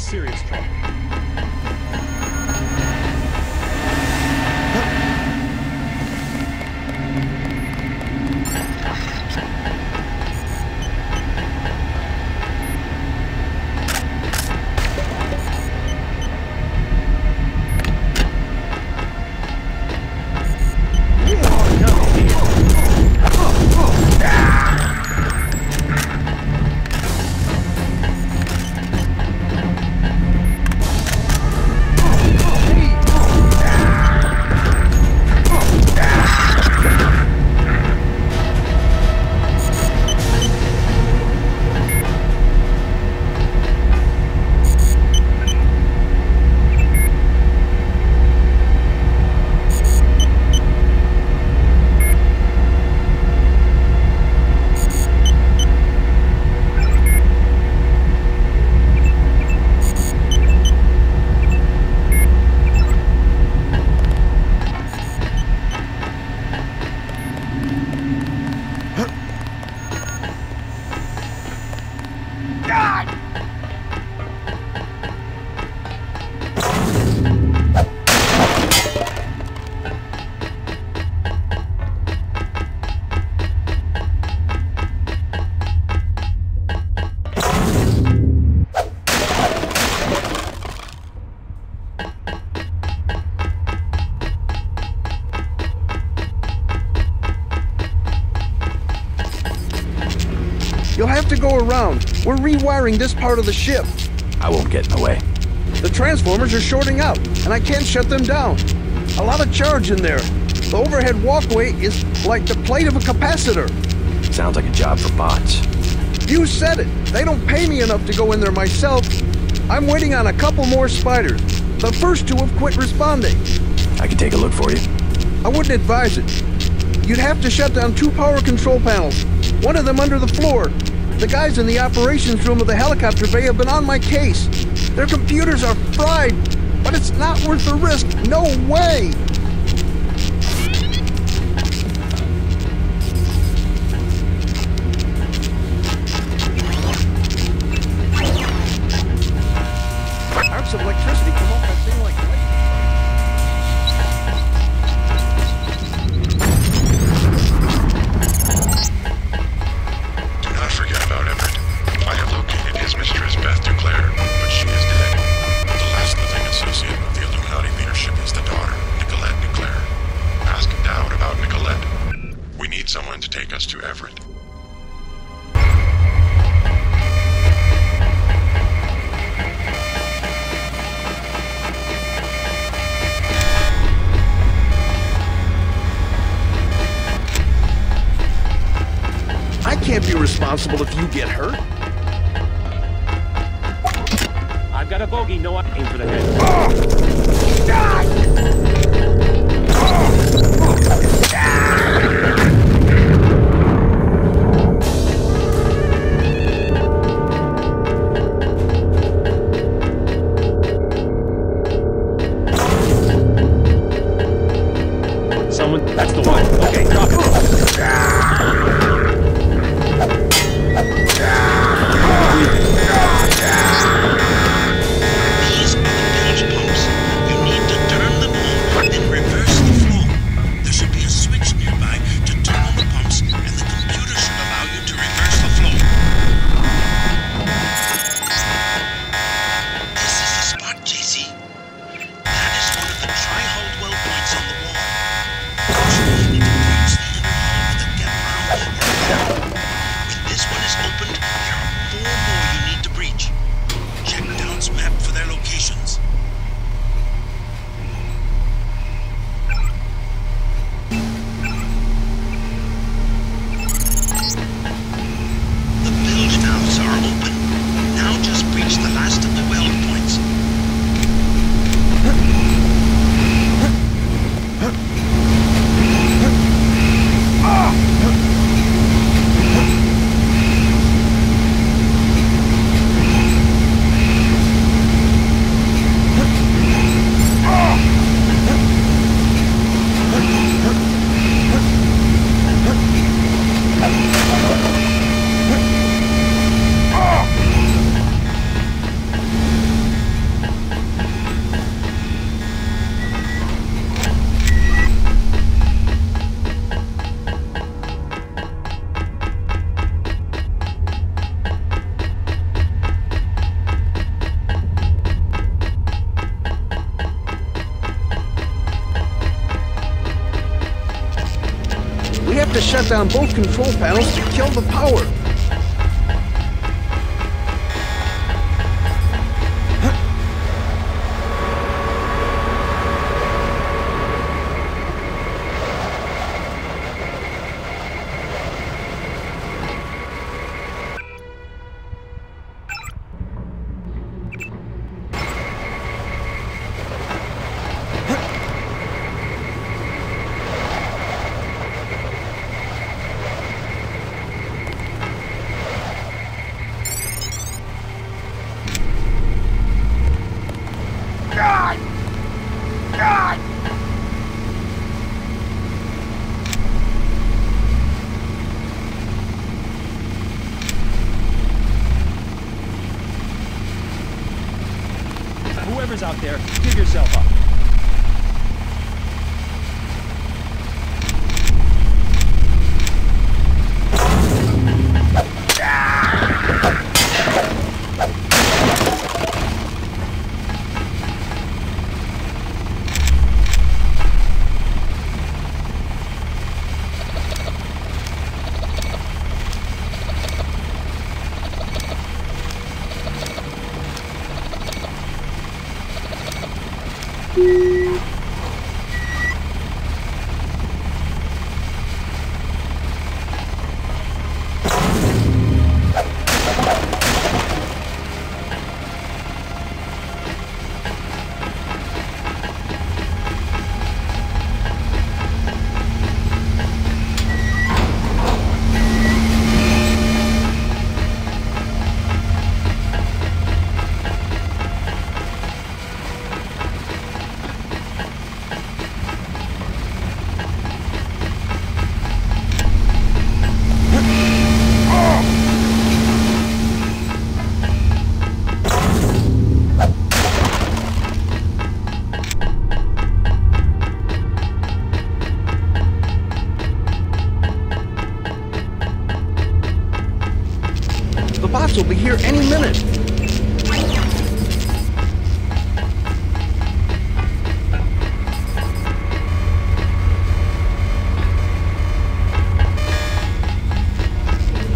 serious trouble. To go around. We're rewiring this part of the ship. I won't get in the way. The transformers are shorting out, and I can't shut them down. A lot of charge in there. The overhead walkway is like the plate of a capacitor. Sounds like a job for bots. You said it. They don't pay me enough to go in there myself. I'm waiting on a couple more spiders. The first two have quit responding. I can take a look for you. I wouldn't advise it. You'd have to shut down two power control panels, one of them under the floor. The guys in the operations room of the helicopter bay have been on my case. Their computers are fried, but it's not worth the risk. No way! About Everett. I have located his mistress, Beth DuClare, but she is dead. The last living associate of the Illuminati leadership is the daughter, Nicolette DuClare. Ask Dowd about Nicolette. We need someone to take us to Everett. Can't be responsible if you get hurt. I've got a bogey. No, I aim for the head. Someone. Down both control panels to kill the power. Bots will be here any minute.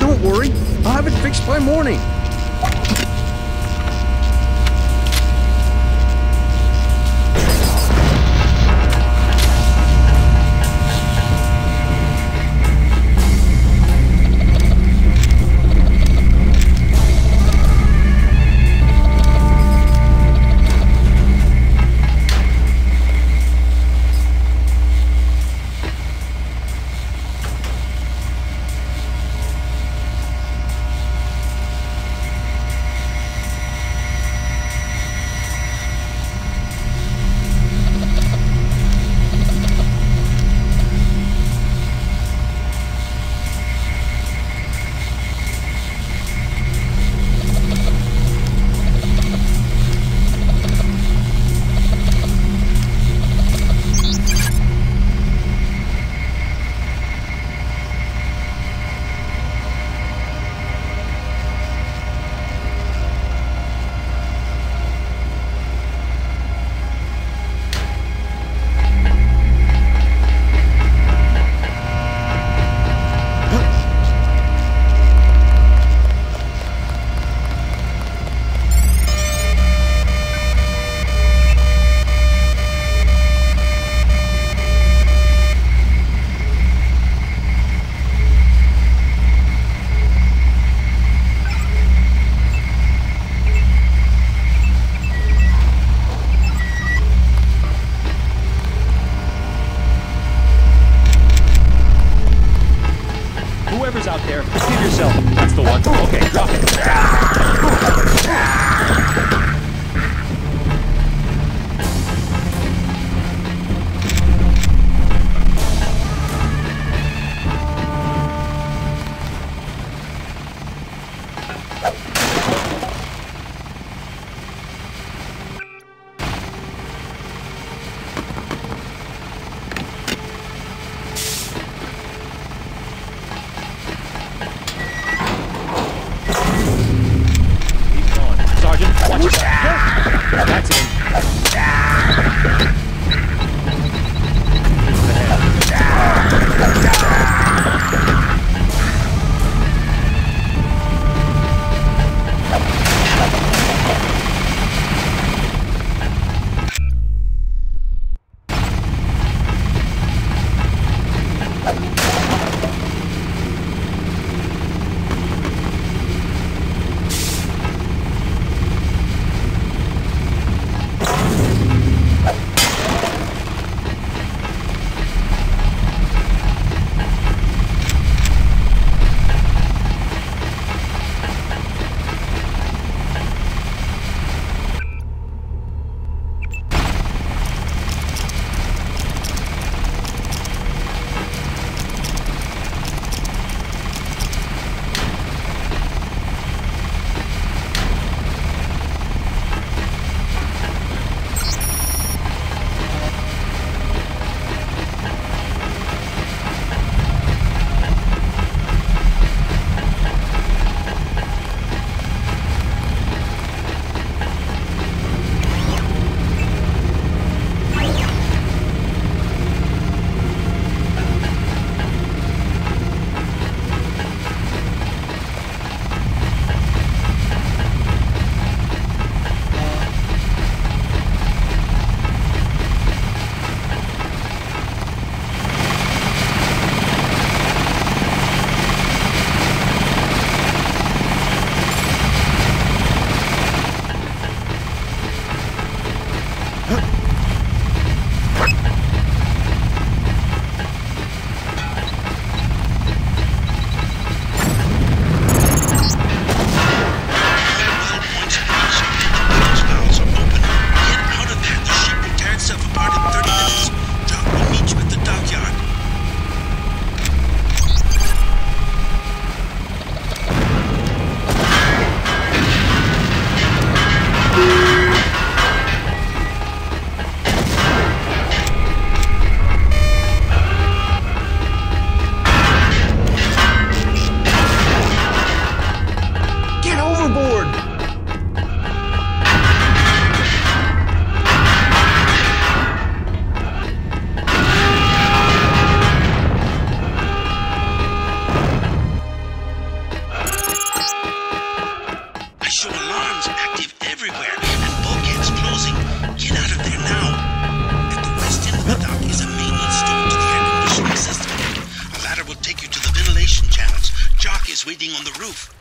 Don't worry, I'll have it fixed by morning. Huh? take you to the ventilation channels. Jock is waiting on the roof.